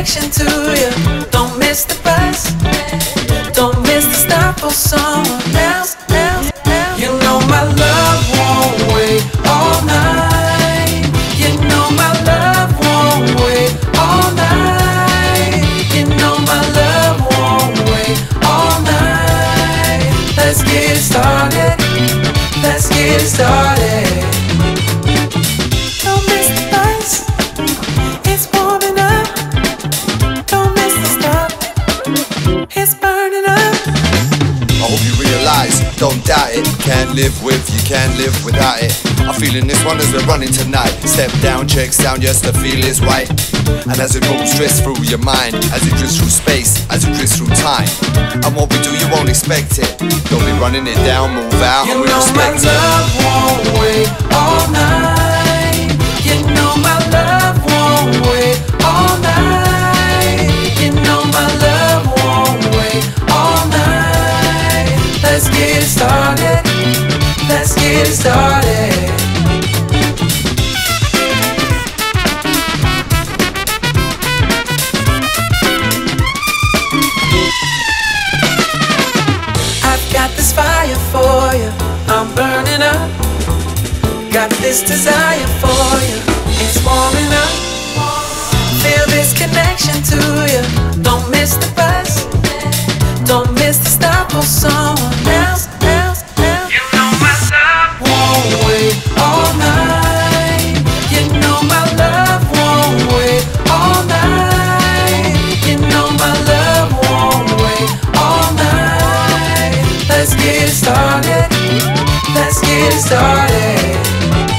connection to you. Don't miss the bus. Don't miss the stop for someone else, else. You know my love won't wait all night. You know my love won't wait all night. You know my love won't wait all night. Let's get started. Let's get started. You realize, don't doubt it. Can't live with, you can't live without it. I'm feeling this one as we're running tonight. Step down, check sound, yes, the feel is right. And as it moves, drifts through your mind, as it drifts through space, as it drifts through time. And what we do, you won't expect it. Don't be running it down, move out, You we know my it. love won't wait all get started. I've got this fire for you. I'm burning up. Got this desire for you. It's warming up. Let's get started. Let's get started.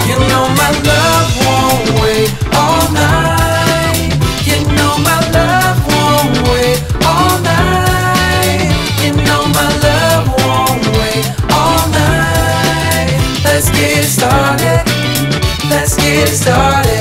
You know my love won't wait all night. You know my love won't wait all night. You know my love won't wait all night. Let's get started. Let's get started.